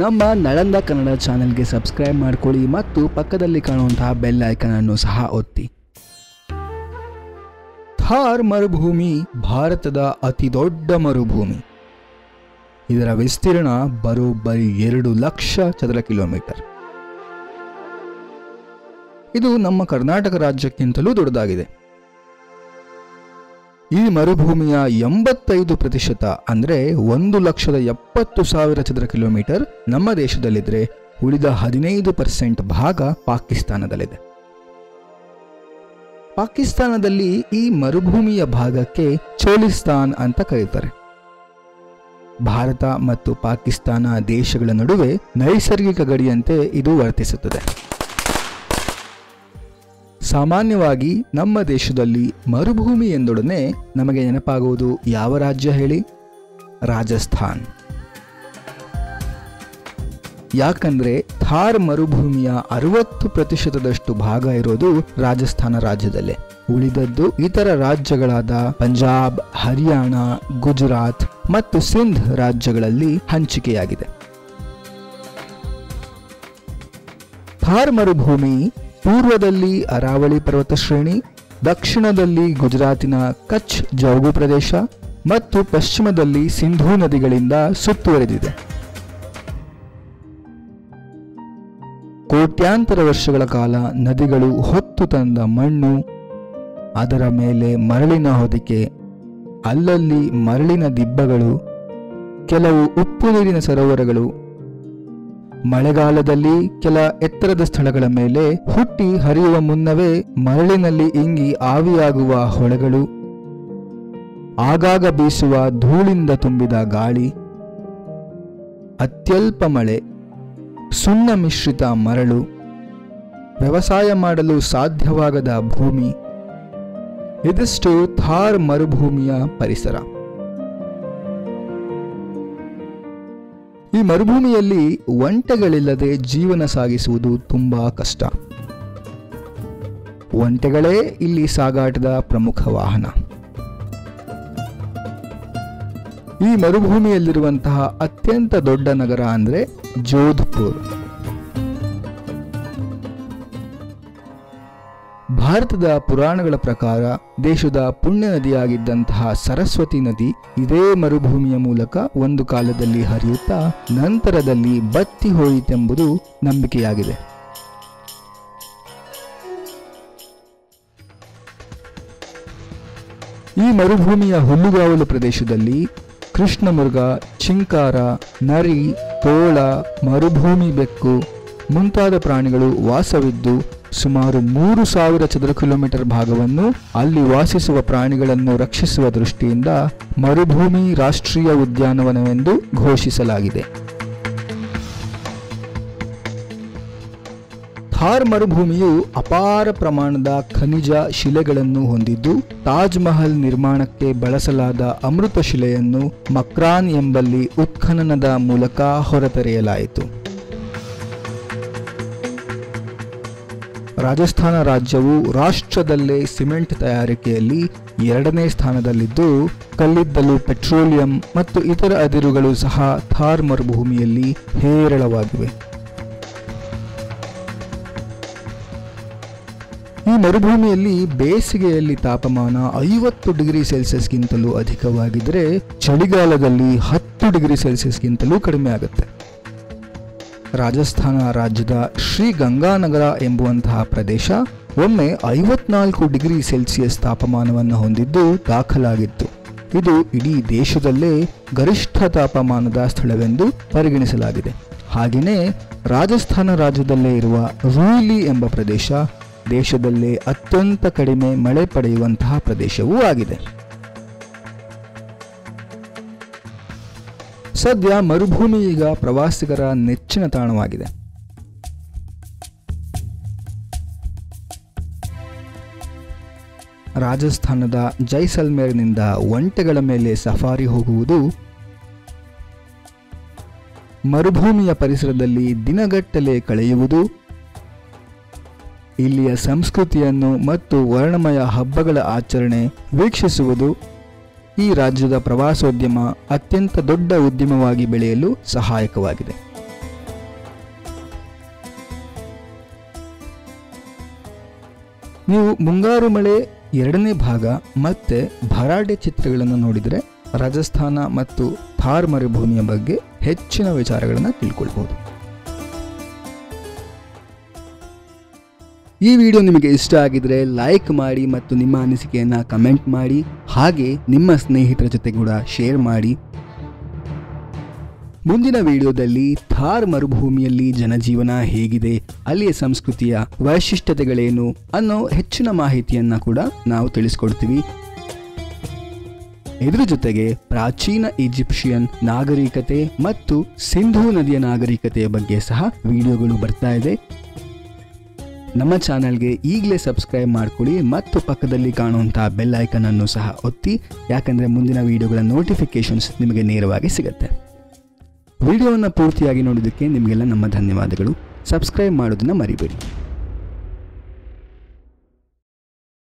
ನಮ್ಮ ನಳಂದ ಕನ್ನಡ ಚಾನೆಲ್ಗೆ ಸಬ್ಸ್ಕ್ರೈಬ್ ಮಾಡ್ಕೊಳ್ಳಿ ಮತ್ತು ಪಕ್ಕದಲ್ಲಿ ಕಾಣುವಂತಹ ಬೆಲ್ ಐಕನ್ ಅನ್ನು ಸಹ ಒತ್ತಿ. ಥಾರ್ ಮರುಭೂಮಿ ಭಾರತದ ಅತಿ ದೊಡ್ಡ ಮರುಭೂಮಿ. ಇದರ ವಿಸ್ತೀರ್ಣ ಬರೋಬ್ಬರಿ ಎರಡು ಲಕ್ಷ ಚದರ ಕಿಲೋಮೀಟರ್. ಇದು ನಮ್ಮ ಕರ್ನಾಟಕ ರಾಜ್ಯಕ್ಕಿಂತಲೂ ದೊಡ್ಡದಾಗಿದೆ. ಈ ಮರುಭೂಮಿಯ ಎಂಬತ್ತೈದು ಪ್ರತಿಶತ ಅಂದರೆ ಒಂದು ಲಕ್ಷದ ಎಪ್ಪತ್ತು ಸಾವಿರ ಚದರ ಕಿಲೋಮೀಟರ್ ನಮ್ಮ ದೇಶದಲ್ಲಿದ್ದರೆ ಉಳಿದ ಹದಿನೈದು ಪರ್ಸೆಂಟ್ ಭಾಗ ಪಾಕಿಸ್ತಾನದಲ್ಲಿದೆ. ಪಾಕಿಸ್ತಾನದಲ್ಲಿ ಈ ಮರುಭೂಮಿಯ ಭಾಗಕ್ಕೆ ಚೋಲಿಸ್ತಾನ್ ಅಂತ ಕರೀತಾರೆ. ಭಾರತ ಮತ್ತು ಪಾಕಿಸ್ತಾನ ದೇಶಗಳ ನಡುವೆ ನೈಸರ್ಗಿಕ ಗಡಿಯಂತೆ ಇದು ವರ್ತಿಸುತ್ತದೆ. ಸಾಮಾನ್ಯವಾಗಿ ನಮ್ಮ ದೇಶದಲ್ಲಿ ಮರುಭೂಮಿ ಎಂದೊಡನೆ ನಮಗೆ ನೆನಪಾಗುವುದು ಯಾವ ರಾಜ್ಯ ಹೇಳಿ? ರಾಜಸ್ಥಾನ್. ಯಾಕಂದ್ರೆ ಥಾರ್ ಮರುಭೂಮಿಯ ಅರವತ್ತು ಪ್ರತಿಶತದಷ್ಟು ಭಾಗ ಇರೋದು ರಾಜಸ್ಥಾನ ರಾಜ್ಯದಲ್ಲೇ. ಉಳಿದದ್ದು ಇತರ ರಾಜ್ಯಗಳಾದ ಪಂಜಾಬ್, ಹರಿಯಾಣ, ಗುಜರಾತ್ ಮತ್ತು ಸಿಂಧ್ ರಾಜ್ಯಗಳಲ್ಲಿ ಹಂಚಿಕೆಯಾಗಿದೆ. ಥಾರ್ ಮರುಭೂಮಿ ಪೂರ್ವದಲ್ಲಿ ಅರಾವಳಿ ಪರ್ವತ ಶ್ರೇಣಿ, ದಕ್ಷಿಣದಲ್ಲಿ ಗುಜರಾತಿನ ಕಚ್ ಜೌಗು ಪ್ರದೇಶ ಮತ್ತು ಪಶ್ಚಿಮದಲ್ಲಿ ಸಿಂಧೂ ನದಿಗಳಿಂದ ಸುತ್ತುವರೆದಿದೆ. ಕೋಟ್ಯಾಂತರ ವರ್ಷಗಳ ಕಾಲ ನದಿಗಳು ಹೊತ್ತು ತಂದ ಮಣ್ಣು, ಅದರ ಮೇಲೆ ಮರಳಿನ ಹೊದಿಕೆ, ಅಲ್ಲಲ್ಲಿ ಮರಳಿನ ದಿಬ್ಬಗಳು, ಕೆಲವು ಉಪ್ಪು ನೀರಿನ ಸರೋವರಗಳು ಮಳೆಗಾಲದಲ್ಲಿ ಕೆಲ ಎತ್ತರದ ಸ್ಥಳಗಳ ಮೇಲೆ ಹುಟ್ಟಿ ಹರಿಯುವ ಮುನ್ನವೇ ಮರಳಿನಲ್ಲಿ ಇಂಗಿ ಆವಿಯಾಗುವ ಹೊಳೆಗಳು. ಆಗಾಗ ಬೀಸುವ ಧೂಳಿಂದ ತುಂಬಿದ ಗಾಳಿ. ಅತ್ಯಲ್ಪ ಮಳೆ. ಸುಣ್ಣ ಮಿಶ್ರಿತ ಮರಳು. ವ್ಯವಸಾಯ ಮಾಡಲು ಸಾಧ್ಯವಾಗದ ಭೂಮಿ. ಇದಿಷ್ಟು ಥಾರ್ ಮರುಭೂಮಿಯ ಪರಿಸರ. ಈ ಮರುಭೂಮಿಯಲ್ಲಿ ಒಂಟೆಗಳಿಲ್ಲದೆ ಜೀವನ ಸಾಗಿಸುವುದು ತುಂಬಾ ಕಷ್ಟ. ಒಂಟೆಗಳೇ ಇಲ್ಲಿ ಸಾಗಾಟದ ಪ್ರಮುಖ ವಾಹನ. ಈ ಮರುಭೂಮಿಯಲ್ಲಿರುವಂತಹ ಅತ್ಯಂತ ದೊಡ್ಡ ನಗರ ಅಂದ್ರೆ ಜೋಧ್ಪುರ್. ಭಾರತದ ಪುರಾಣಗಳ ಪ್ರಕಾರ ದೇಶದ ಪುಣ್ಯ ನದಿಯಾಗಿದ್ದಂತಹ ಸರಸ್ವತಿ ನದಿ ಇದೇ ಮರುಭೂಮಿಯ ಮೂಲಕ ಒಂದು ಕಾಲದಲ್ಲಿ ಹರಿಯುತ್ತಾ ನಂತರದಲ್ಲಿ ಬತ್ತಿ ಹೋಯಿತೆಂಬುದು ನಂಬಿಕೆಯಾಗಿದೆ. ಈ ಮರುಭೂಮಿಯ ಹುಲ್ಲುಗಾವಲು ಪ್ರದೇಶದಲ್ಲಿ ಕೃಷ್ಣಮೃಗ ಚಿಂಕಾರ, ನರಿ ತೋಳ ಮರುಭೂಮಿ ಬೆಕ್ಕು ಮುಂತಾದ ಪ್ರಾಣಿಗಳು ವಾಸವಿದ್ದು ಸುಮಾರು ಮೂರು ಸಾವಿರ ಚದರ ಕಿಲೋಮೀಟರ್ ಭಾಗವನ್ನು ಅಲ್ಲಿ ವಾಸಿಸುವ ಪ್ರಾಣಿಗಳನ್ನು ರಕ್ಷಿಸುವ ದೃಷ್ಟಿಯಿಂದ ಮರುಭೂಮಿ ರಾಷ್ಟ್ರೀಯ ಉದ್ಯಾನವನವೆಂದು ಘೋಷಿಸಲಾಗಿದೆ. ಥಾರ್ ಮರುಭೂಮಿಯು ಅಪಾರ ಪ್ರಮಾಣದ ಖನಿಜ ಶಿಲೆಗಳನ್ನು ಹೊಂದಿದ್ದು, ತಾಜ್ ಮಹಲ್ ನಿರ್ಮಾಣಕ್ಕೆ ಬಳಸಲಾದ ಅಮೃತ ಶಿಲೆಯನ್ನು ಮಕ್ರಾನ್ ಎಂಬಲ್ಲಿ ಉತ್ಖನನದ ಮೂಲಕ ಹೊರತೆರೆಯಲಾಯಿತು. ರಾಜಸ್ಥಾನ ರಾಜ್ಯವು ರಾಷ್ಟ್ರದಲ್ಲೇ ಸಿಮೆಂಟ್ ತಯಾರಿಕೆಯಲ್ಲಿ ಎರಡನೇ ಸ್ಥಾನದಲ್ಲಿದ್ದು, ಕಲ್ಲಿದ್ದಲು, ಪೆಟ್ರೋಲಿಯಂ ಮತ್ತು ಇತರ ಅದಿರುಗಳು ಸಹ ಥಾರ್ ಮರುಭೂಮಿಯಲ್ಲಿ ಹೇರಳವಾಗಿವೆ. ಈ ಮರುಭೂಮಿಯಲ್ಲಿ ಬೇಸಿಗೆಯಲ್ಲಿ ತಾಪಮಾನ ಐವತ್ತು ಡಿಗ್ರಿ ಸೆಲ್ಸಿಯಸ್ಗಿಂತಲೂ ಅಧಿಕವಾಗಿದ್ದರೆ, ಚಳಿಗಾಲದಲ್ಲಿ ಹತ್ತು ಡಿಗ್ರಿ ಸೆಲ್ಸಿಯಸ್ಗಿಂತಲೂ ಕಡಿಮೆ ಆಗುತ್ತೆ ರಾಜಸ್ಥಾನ ರಾಜ್ಯದ ಶ್ರೀ ಗಂಗಾನಗರ ಎಂಬುವಂತಹ ಪ್ರದೇಶ ಒಮ್ಮೆ ಐವತ್ನಾಲ್ಕು ಡಿಗ್ರಿ ಸೆಲ್ಸಿಯಸ್ ತಾಪಮಾನವನ್ನು ಹೊಂದಿದ್ದು ದಾಖಲಾಗಿತ್ತು. ಇದು ಇಡೀ ದೇಶದಲ್ಲೇ ಗರಿಷ್ಠ ತಾಪಮಾನದ ಸ್ಥಳವೆಂದು ಪರಿಗಣಿಸಲಾಗಿದೆ. ಹಾಗೆಯೇ ರಾಜಸ್ಥಾನ ರಾಜ್ಯದಲ್ಲೇ ಇರುವ ರೂಲಿ ಎಂಬ ಪ್ರದೇಶ ದೇಶದಲ್ಲೇ ಅತ್ಯಂತ ಕಡಿಮೆ ಮಳೆ ಪಡೆಯುವಂತಹ ಪ್ರದೇಶವೂ ಆಗಿದೆ. ಸದ್ಯ ಮರುಭೂಮಿ ಈಗ ಪ್ರವಾಸಿಗರ ನೆಚ್ಚಿನ ತಾಣವಾಗಿದೆ. ರಾಜಸ್ಥಾನದ ಜೈಸಲ್ಮೇರ್ನಿಂದ ಒಂಟೆಗಳ ಮೇಲೆ ಸಫಾರಿ ಹೋಗುವುದು ಮರುಭೂಮಿಯ ಪರಿಸರದಲ್ಲಿ ದಿನಗಟ್ಟಲೆ ಕಳೆಯುವುದು, ಇಲ್ಲಿಯ ಸಂಸ್ಕೃತಿಯನ್ನು ಮತ್ತು ವರ್ಣಮಯ ಹಬ್ಬಗಳ ಆಚರಣೆ ವೀಕ್ಷಿಸುವುದು. ಈ ರಾಜ್ಯದ ಪ್ರವಾಸೋದ್ಯಮ ಅತ್ಯಂತ ದೊಡ್ಡ ಉದ್ಯಮವಾಗಿ ಬೆಳೆಯಲು ಸಹಾಯಕವಾಗಿದೆ. ನೀವು ಮುಂಗಾರು ಮಳೆ, ಎರಡನೇ ಭಾಗ ಮತ್ತೆ ಭರಾಟೆ ಚಿತ್ರಗಳನ್ನು ನೋಡಿದರೆ ರಾಜಸ್ಥಾನ ಮತ್ತು ಥಾರ್ ಮರುಭೂಮಿಯ ಬಗ್ಗೆ ಹೆಚ್ಚಿನ ವಿಚಾರಗಳನ್ನು ತಿಳ್ಕೊಳ್ಬಹುದು. ಈ ವಿಡಿಯೋ ನಿಮಗೆ ಇಷ್ಟ ಆಗಿದ್ರೆ ಲೈಕ್ ಮಾಡಿ ಮತ್ತು ನಿಮ್ಮ ಅನಿಸಿಕೆಯನ್ನು ಕಮೆಂಟ್ ಮಾಡಿ, ಹಾಗೆ ನಿಮ್ಮ ಸ್ನೇಹಿತರ ಜೊತೆ ಕೂಡ ಶೇರ್ ಮಾಡಿ. ಮುಂದಿನ ವಿಡಿಯೋದಲ್ಲಿ ಥಾರ್ ಮರುಭೂಮಿಯಲ್ಲಿ ಜನಜೀವನ ಹೇಗಿದೆ, ಅಲ್ಲಿಯ ಸಂಸ್ಕೃತಿಯ ವೈಶಿಷ್ಟ್ಯತೆಗಳೇನು ಅನ್ನೋ ಹೆಚ್ಚಿನ ಮಾಹಿತಿಯನ್ನ ಕೂಡ ನಾವು ತಿಳಿಸ್ಕೊಡ್ತೀವಿ. ಇದರ ಜೊತೆಗೆ ಪ್ರಾಚೀನ ಈಜಿಪ್ಷಿಯನ್ ನಾಗರಿಕತೆ ಮತ್ತು ಸಿಂಧೂ ನದಿಯ ನಾಗರಿಕತೆಯ ಬಗ್ಗೆ ಸಹ ವಿಡಿಯೋಗಳು ಬರ್ತಾ ಇದೆ. ನಮ್ಮ ಚಾನಲ್ಗೆ ಈಗಲೇ ಸಬ್ಸ್ಕ್ರೈಬ್ ಮಾಡ್ಕೊಳ್ಳಿ ಮತ್ತು ಪಕ್ಕದಲ್ಲಿ ಕಾಣುವಂತಹ ಬೆಲ್ ಐಕನ್ ಅನ್ನು ಸಹ ಒತ್ತಿ, ಯಾಕಂದರೆ ಮುಂದಿನ ವಿಡಿಯೋಗಳ ನೋಟಿಫಿಕೇಶನ್ಸ್ ನಿಮಗೆ ನೇರವಾಗಿ ಸಿಗುತ್ತೆ. ವಿಡಿಯೋವನ್ನು ಪೂರ್ತಿಯಾಗಿ ನೋಡೋದಕ್ಕೆ ನಿಮಗೆಲ್ಲ ನಮ್ಮ ಧನ್ಯವಾದಗಳು. ಸಬ್ಸ್ಕ್ರೈಬ್ ಮಾಡೋದನ್ನು ಮರಿಬೇಡಿ.